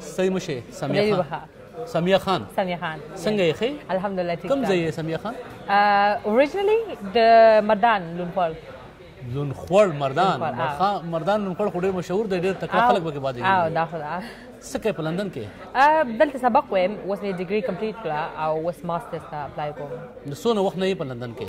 ستاسو مو شي سمیه خان سمیه خان سمیه خان څنګه یې ښه الحمدلله ټیک کوم ځای یې سمیه خان اوریجنلی د مردان لونپال لون خور مردان مردان لون خور خو ډیر مشهور دی ډیر تکړه خلک به کې باندې او دا خو دا څه کوي په لندن کې دلته سبق وایم اوس مې ډیګري کمپلیټ کړه او اوس ماسترز ته اپلای کوم نو څونه وخت نه یې په لندن کې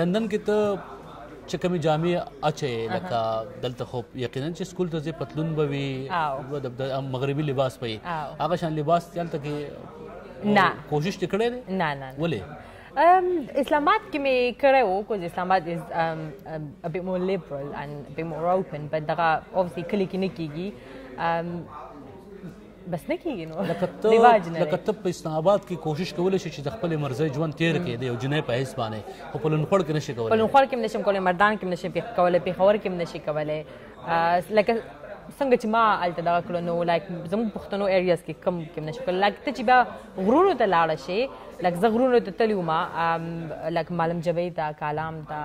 لندن کې ته چې کومې جامې اچې لکه دلته خو یقینا چې سکول ته ځې پتلون به وي د مغربي لباس به وي هغه شان لباس دلته کې نه کوشش دې کړی دی نه نه ولې اسلام آباد کې مې کړی و کوز اسلام آباد از ا بیټ مور لیبرل اند بیټ مور اوپن بټ دغه اوبسي کلی کې نه کیږي بس نه کیږي نو لکه ته لکه ته په اسلام آباد کې کوشش کولای شي چې د خپل مرزي ژوند تیر کې دی او جنې په هیڅ باندې خو په لنخوړ کې نشي کولای په لنخوړ کې نشم کولای مردان کې نشم پیښ کولای پیښور کې نشي کولای لکه څنګه چې ما الته دا کړو نو لایک زموږ پښتنو ایریاز کې کم کې نشو کول لایک ته چې بیا غرونو ته لاړ شي لایک زه غرونو ته تلو ما لایک معلم جبې تا کالام تا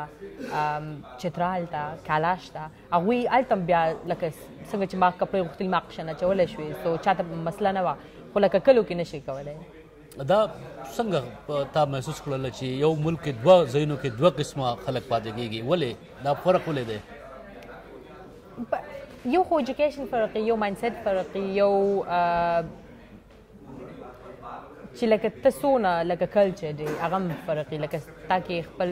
چترال تا کالاش تا هغوی هلته هم بیا لکه څنګه چې ما کپړې غوښتلي ما قشن اچولی شوې څو چاته مسله نه وه خو لکه کلو کې نشي کولی دا څنګه تا محسوس کړل چې یو ملک کې دوه ځایونو کې دوه قسمه خلک پاتې کېږي ولې دا فرق ولې دی یو خو ایجوکیشن فرق یو مایندسیټ فرق یو چې لکه ته سونه لکه کلچر دی هغه فرق لکه تا کې خپل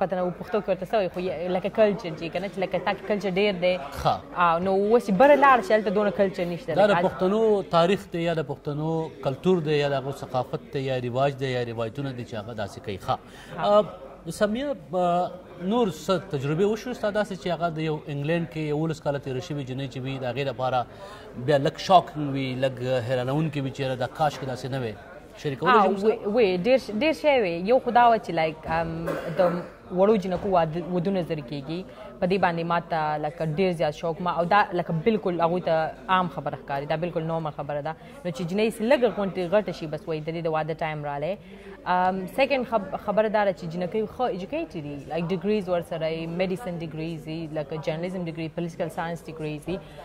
پته نه پښتو کې ورته سوې خو لکه کلچر چې کنه چې لکه تا کې کلچر ډیر دی او نو اوس بر لاړ شي هلته دونه کلچر نشته دا د پښتنو تاریخ دی یا د پښتنو کلچر دی یا د ثقافت دی یا رواج دی یا روایتونه دي چې هغه داسې کوي ښه سمیه نور څه تجربه وشو ستا داسې چې هغه د یو انګلند کې یولس کاله تېره شوې جنۍ چې وي د هغې لپاره بیا لک شاکینګ وی لک حیرانون کې بیچاره د کاش کې داسې نه وي شریکول شم وی ډیر ډیر شی وی یو خدا و چې لایک د وړو جنکو ودونه زر کیږي په دې باندې ماته لکه ډیر زیات شوق ما او دا لکه بالکل هغه ته عام خبره ښکاري دا بالکل نورمال خبره ده نو چې جنې سلګ غونټي غټه شي بس وای د دې د واده ټایم رااله سیکنډ خبره دا چې جنکې خو ایجوکیټډ دي لایک ډیګریز ورسره میډیسن ډیګریز لکه جرنالیزم ډیګری پولیټیکل ساينس ډیګریز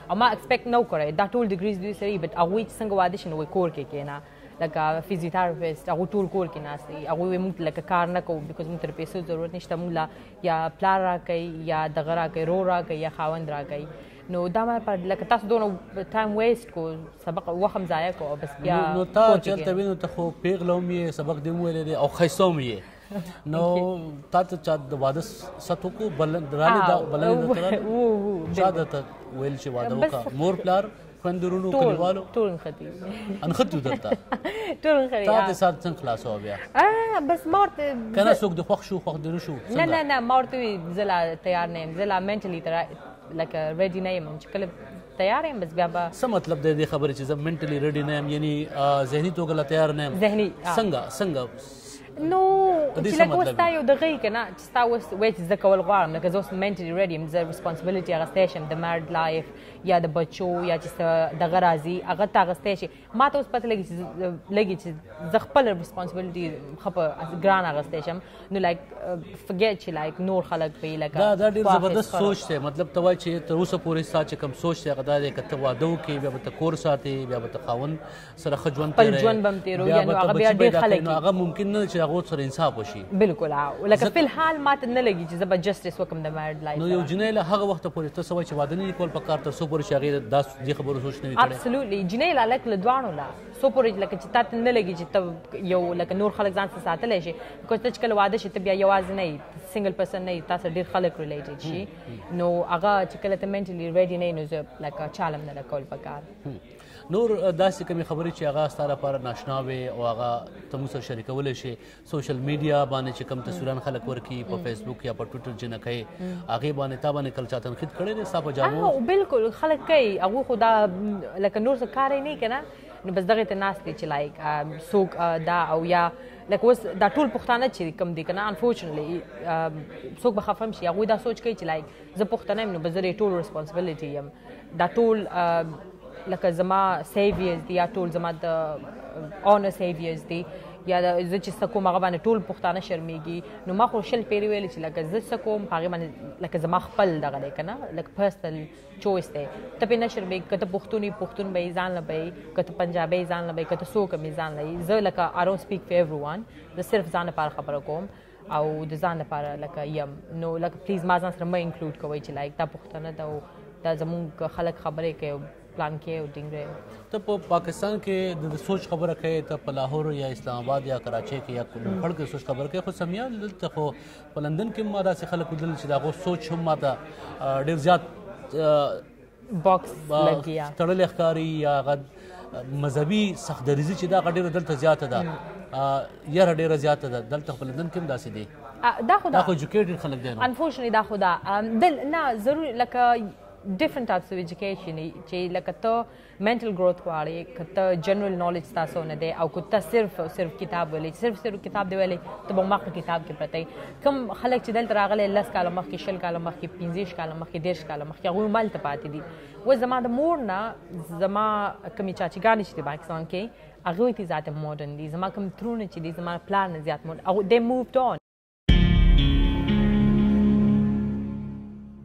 او ما ایکسپیکټ نو کړی دا ټول ډیګریز دوی سره بټ هغه چې څنګه واده شنو وای کور کې کینا لکه فزیوتراپیست هغه ټول کور کې ناست دی هغه وی موږ لکه کار نه کوو بیکاز موږ تر پیسو ضرورت نشته موږ یا پلار را کوي یا دغه را کوي رو را کوي یا خاوند را کوي نو دا ما په لکه تاسو دونه ټایم ویست کو سبق وخم ضایع کو بس بیا نو تا چلته وینو ته خو پیغلوم یې سبق دی مو لري او خیسوم یې نو تا ته چا د واده ساتو کو بل درانه دا بل نه چا د ته ویل چې واده وکا مور پلار خوندرونو کلیوالو ټول ختی ان ختی درته ټول ختی تا د سات څنګه خلاصو بیا اه بس مورت کنه څوک د خوښ شو خوښ درو شو نه نه نه مورت زلا تیار نه یم زلا منټلی تر لکه ریډی نه یم چې کله تیار یم بس بیا به څه مطلب دی د خبرې چې زه منټلی ریډی نه یم یعنی ذهني توګه لا تیار نه یم ذهني څنګه څنګه نو چې لکه اوس تا یو دغه یې که نه چې ستا اوس وایې چې زه کول غواړم لکه زه اوس منټلي ریډي یم زه ریسپانسبلټي اخیستی شم د مارډ لایف یا د بچو یا چې څه دغه راځي هغه ته اخیستی شي ما ته اوس پته لګي چې لګي چې زه خپل ریسپانسبلټي ښه په ګران اخیستی شم نو لایک فګیټ چې لایک نور خلک پرې لکه دا دا ډېر زبردست سوچ دی مطلب ته وایي چې تر اوسه پورې ستا چې کوم سوچ دی هغه دا دی که ته واده وکړې بیا به ته کور ساتې بیا به ته خاوند سره خه ژوند تیرې خپل ژوند بم تیرو یا نو هغه بیا ډیر خلک نو هغه ممکن نه چې هغه سره انصاف وشي بالکل او لکه په حال ماته نه لګي چې زب جسټس وکم د مارډ لایف نو یو جنې له هغه وخت پورې ته سوي چې واده نه کول په کار تر څو پورې چې هغه داس دي خبرو سوچ نه وي کړی ابسولوټلی جنې له لک له دوانو لا سو پورې لکه چې تاسو نه لګي چې ته یو لکه نور خلک ځان سره ساتلی شي کو ته چې کله واده شي ته بیا یوازې نه سنگل پرسن نه تاسو ډیر خلک ریلیټډ شي نو هغه چې کله ته منټلی ریډي نه نو زه لکه چالم نه کول پکار نور داسې کومې خبرې چې هغه ستا لپاره ناشنا وي او هغه ته موږ سره شریکولی شي سوشل میډیا باندې چې کوم تصویران خلک ورکي په فیسبوک یا په ټویټر جنکۍ هغې باندې تا باندې کله چا تنقید کړی دی ستا په جامو بالکل خلک کوي هغوی خو دا لکه نور څه کار یې نه که نه نو بس دغه ته ناست دي چې لایک سوق دا او یا لکه اوس دا ټول پښتانه چې کم دي کنه انفورچونټلی سوق به خفم شي هغه دا سوچ کوي چې لایک زه پښتنه یم نو به زه د ټول ریسپانسبیلیټي یم دا ټول لکه زما سیویز دی یا ټول زما د اونر سیویز دی یا زه چې سکو مغه باندې ټول پښتانه شرمېږي نو ما خو شل پیری ویل چې لکه زه سکو هغه باندې لکه زما خپل دغه دی کنه لکه پرسنل چويس دی ته په نشر به کته پښتوني پښتون به ځان لبي کته پنجابي ځان لبي کته سو کمی ځان لای زه لکه ارو سپیک فور ایوری وان زه صرف ځان لپاره خبره کوم او د ځان لپاره لکه یم نو لکه پلیز ما ځان سره مې انکلود کوی چې لایک دا پښتنه دا دا زمونږ خلک خبرې کوي پلان کې او ټینګ دی ته په پاکستان کې د سوچ خبره کوي ته په لاهور یا اسلام آباد یا کراچۍ کې یا کوم خړ کې سوچ خبره کوي خو سمیا دلته خو په لندن کې ما داسې خلک ودل چې دا غو سوچ هم ماته ډیر زیات باکس لګیا تړلې ښکاری یا غد مذهبي سخت دریزي چې دا غډیره دلته زیاته ده یا ډیره زیاته ده دلته خپل دن کې داسې دي دا خو دا خو ایجوکیټډ خلک دي انفورچونټلی دا خو دا دل نه ضرور لکه ډیفرنٹ ټایپس اف ایجوکیشن چې لکه ته منټل گروث غواړي کته جنرال نالج تاسو نه دی او کته صرف صرف کتاب ولې صرف صرف کتاب دی ولې ته به مخ کتاب کې پرته کوم خلک چې دلته راغلي لس کاله مخکې شل کاله مخکې پنځه کاله مخکې دېرش کاله مخکې هغوی مالته پاتې دي اوس زما د مور نه زما کومې چاچیګانې چې د پاکستان کې هغوی ته زیات مډرن دي زما کوم ترونه چې دي زما پلار نه زیات مډرن او دې مووډ اون